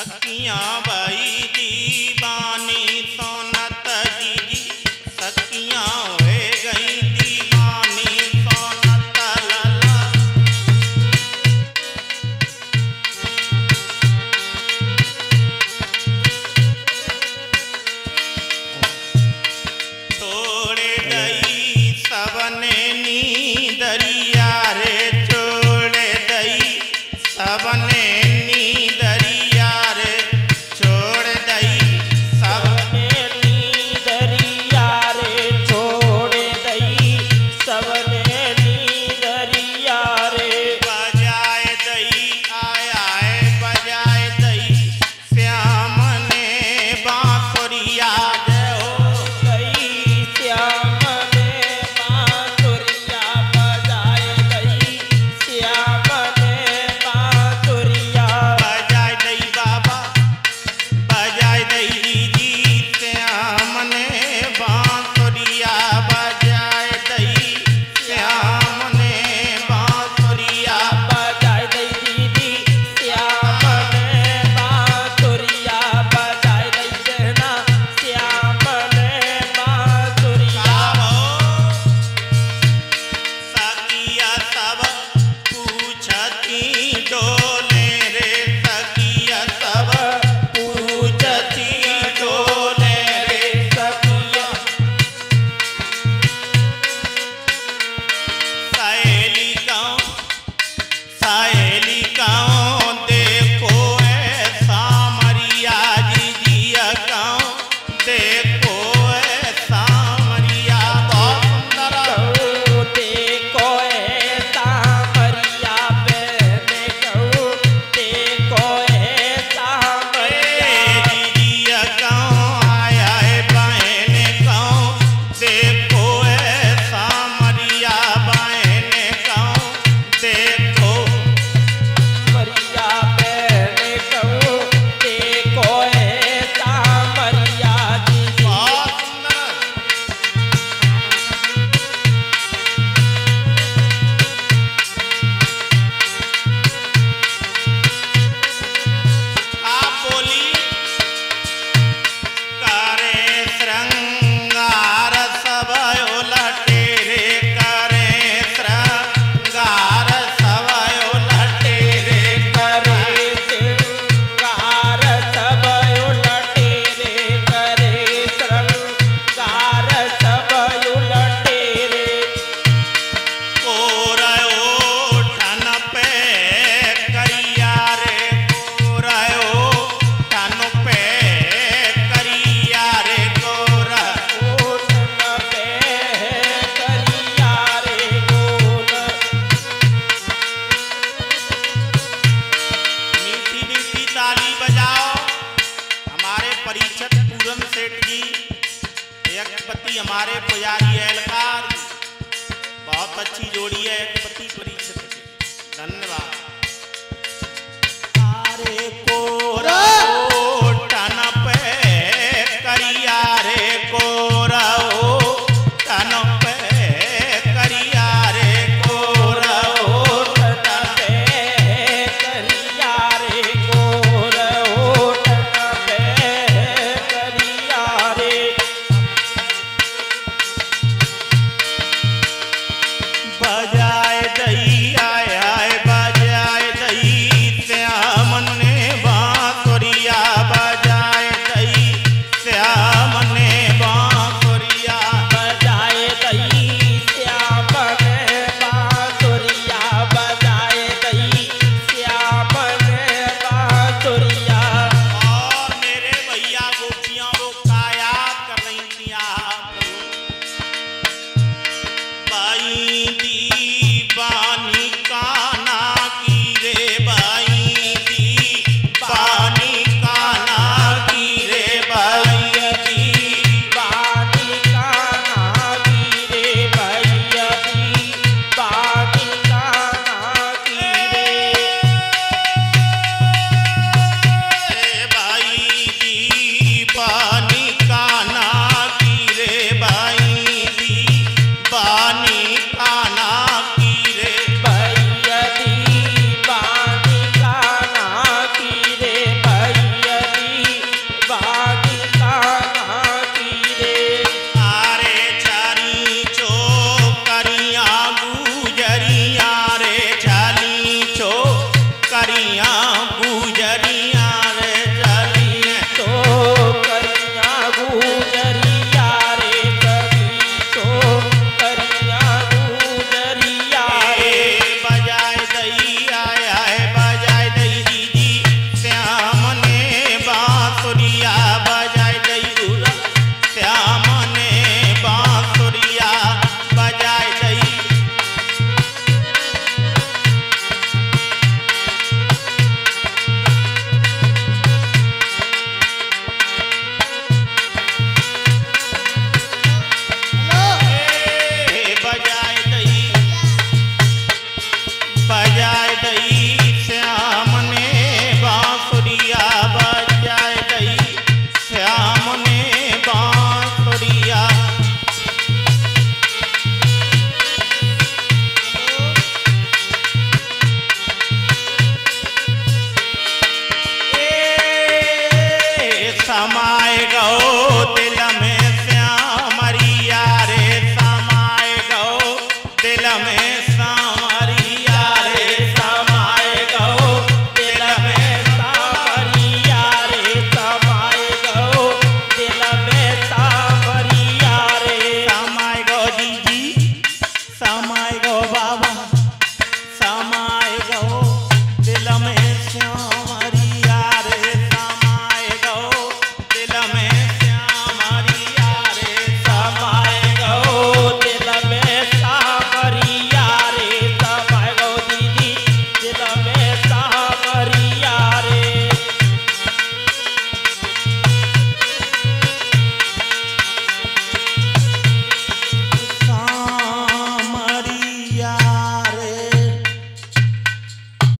सखियाँ बई दीवानी। तेरे श्री हमारे पुजारी एलकार बहुत अच्छी जोड़ी है पति परीक्षित धन्यवाद। को amar.